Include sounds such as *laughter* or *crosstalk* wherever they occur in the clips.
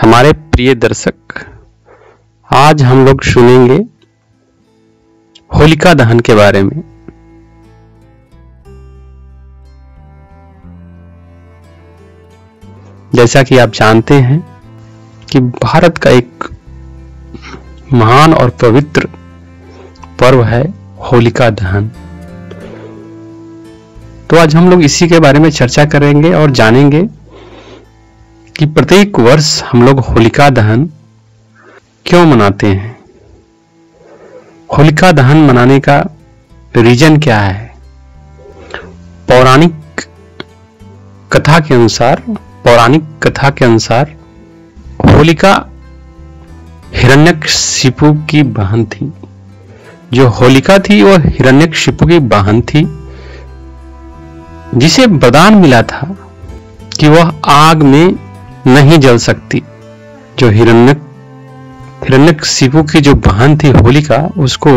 हमारे प्रिय दर्शक, आज हम लोग सुनेंगे होलिका दहन के बारे में। जैसा कि आप जानते हैं कि भारत का एक महान और पवित्र पर्व है होलिका दहन। तो आज हम लोग इसी के बारे में चर्चा करेंगे और जानेंगे कि प्रत्येक वर्ष हम लोग होलिका दहन क्यों मनाते हैं? होलिका दहन मनाने का रीजन क्या है? पौराणिक कथा के अनुसार, पौराणिक कथा के अनुसार होलिका हिरण्यकशिपु की बहन थी। जो होलिका थी वह हिरण्यकशिपु की बहन थी, जिसे वरदान मिला था कि वह आग में नहीं जल सकती। जो हिरण्य हिरण्यकशिपु की जो बहन थी होलिका, उसको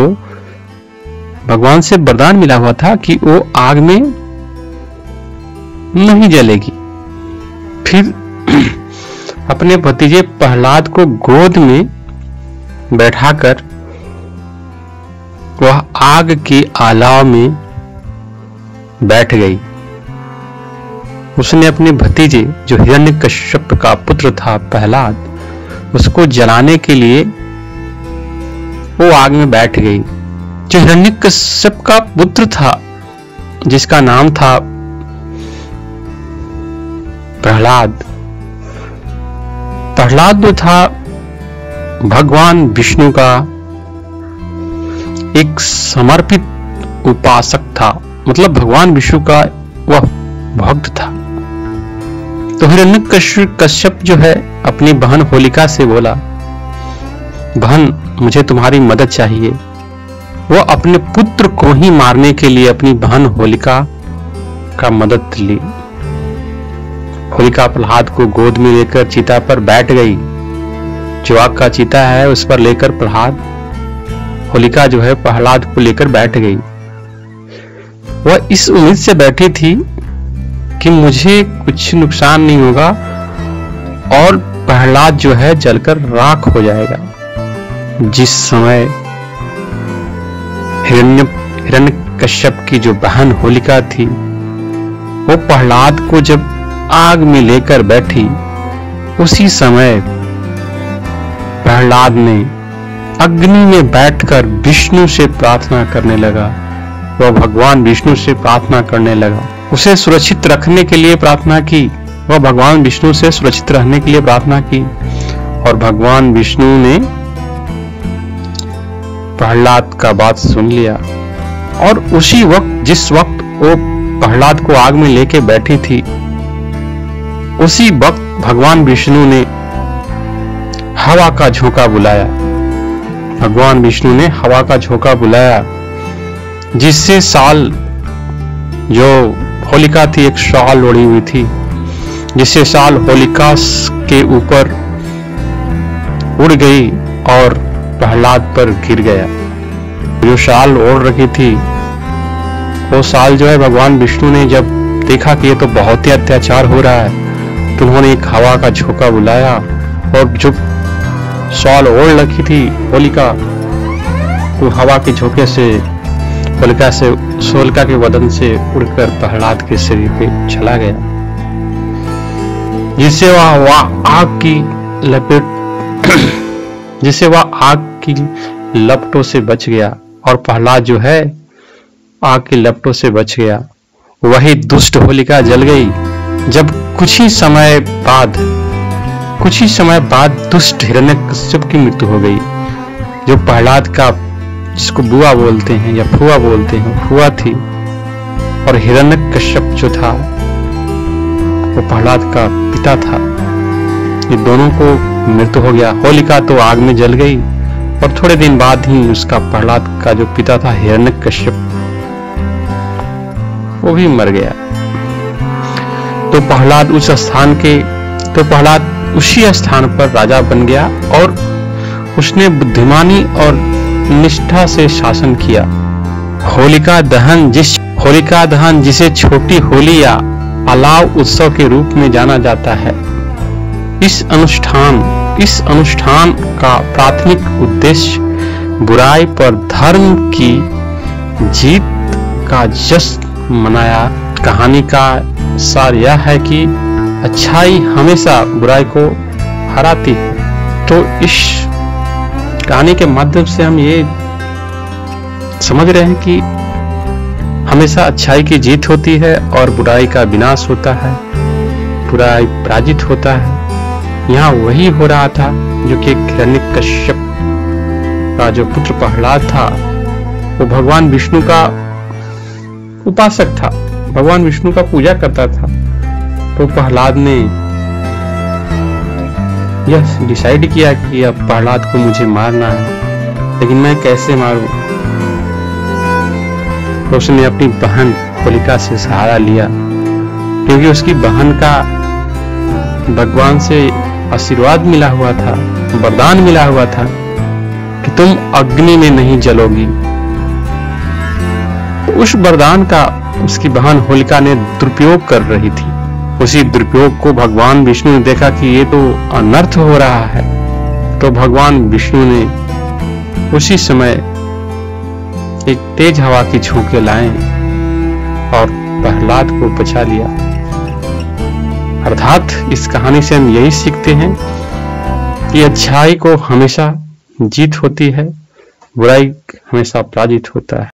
भगवान से वरदान मिला हुआ था कि वो आग में नहीं जलेगी। फिर *clears throat* अपने भतीजे प्रहलाद को गोद में बैठाकर वह आग के आलाव में बैठ गई। उसने अपने भतीजे, जो हिरण्य कश्यप का पुत्र था प्रहलाद, उसको जलाने के लिए वो आग में बैठ गई। जो हिरण्य कश्यप का पुत्र था, जिसका नाम था प्रहलाद। प्रहलाद जो था, भगवान विष्णु का एक समर्पित उपासक था। मतलब भगवान विष्णु का वह भक्त था। तो हिरण्य कश्यप जो है अपनी बहन होलिका से बोला, बहन, मुझे तुम्हारी मदद चाहिए। वो अपने पुत्र को ही मारने के लिए अपनी बहन होलिका का मदद ली। होलिका प्रहलाद को गोद में लेकर चीता पर बैठ गई। जो आग का चीता है, उस पर लेकर प्रहलाद, होलिका जो है प्रहलाद को लेकर बैठ गई। वह इस उम्मीद से बैठी थी कि मुझे कुछ नुकसान नहीं होगा और प्रहलाद जो है जलकर राख हो जाएगा। जिस समय हिरण्य हिरण्य कश्यप की जो बहन होलिका थी, वो प्रहलाद को जब आग में लेकर बैठी, उसी समय प्रहलाद ने अग्नि में बैठकर विष्णु से प्रार्थना करने लगा। वह भगवान विष्णु से प्रार्थना करने लगा। उसे सुरक्षित रखने के लिए प्रार्थना की। वह भगवान विष्णु से सुरक्षित रहने के लिए प्रार्थना की। और भगवान विष्णु ने प्रहलाद का बात सुन लिया। और उसी वक्त, जिस वक्त वो प्रहलाद को आग में लेके बैठी थी, उसी वक्त भगवान विष्णु ने हवा का झोंका बुलाया। भगवान विष्णु ने हवा का झोंका बुलाया, जिससे साल जो होलिका थी, एक शाल ओढ़ी हुई थी, जिससे शाल होलिका के ऊपर उड़ गई और प्रहलाद पर गिर गया। जो शाल ओढ़ रखी थी, वो साल जो है, भगवान विष्णु ने जब देखा कि ये तो बहुत ही अत्याचार हो रहा है तो उन्होंने एक हवा का झोंका बुलाया और जो शाल ओढ़ रखी थी होलिका, वो हवा के झोंके से होलिका से होलिका के वदन से उड़कर प्रहलाद के शरीर पे चला गया। जिससे वह वह आग की लपेट जिससे वह आग की लपटों से बच गया और प्रहलाद जो है, आग की लपटों से बच गया। वही दुष्ट होलिका जल गई। जब कुछ ही समय बाद, कुछ ही समय बाद दुष्ट हिरण्यकश्यप की मृत्यु हो गई, जो प्रहलाद का जिसको बुआ बोलते हैं या फुआ बोलते हैं, फुआ थी। और हिरण्य कश्यप जो था, वो प्रहलाद का पिता था। ये दोनों को मृत्यु हो गया। होलिका तो आग में जल गई और थोड़े दिन बाद ही उसका प्रहलाद का जो पिता था हिरण्य कश्यप वो भी मर गया। तो प्रहलाद उस स्थान के तो प्रहलाद उसी स्थान पर राजा बन गया और उसने बुद्धिमानी और निष्ठा से शासन किया। होलिका दहन जिस होलिका दहन जिसे छोटी होली या अलाव उत्सव के रूप में जाना जाता है। इस अनुष्ठान इस अनुष्ठान का प्राथमिक उद्देश्य बुराई पर धर्म की जीत का जश्न मनाया। कहानी का सार यह है कि अच्छाई हमेशा बुराई को हराती है। तो इस कहानी के माध्यम से हम ये समझ रहे हैं कि हमेशा अच्छाई की जीत होती है और बुराई का विनाश होता है, बुराई पराजित होता है। यहाँ वही हो रहा था जो कि हिरण्य कश्यप का जो पुत्र प्रहलाद था, वो भगवान विष्णु का उपासक था, भगवान विष्णु का पूजा करता था। तो प्रहलाद ने यह डिसाइड किया कि अब प्रहलाद को मुझे मारना है, लेकिन मैं कैसे मारूं? तो उसने अपनी बहन होलिका से सहारा लिया, क्योंकि उसकी बहन का भगवान से आशीर्वाद मिला हुआ था, वरदान मिला हुआ था कि तुम अग्नि में नहीं जलोगी। उस वरदान का उसकी बहन होलिका ने दुरुपयोग कर रही थी। उसी दुरुपयोग को भगवान विष्णु ने देखा कि ये तो अनर्थ हो रहा है। तो भगवान विष्णु ने उसी समय एक तेज हवा की झोंके लाए और प्रहलाद को बचा लिया। अर्थात इस कहानी से हम यही सीखते हैं कि अच्छाई को हमेशा जीत होती है, बुराई हमेशा पराजित होता है।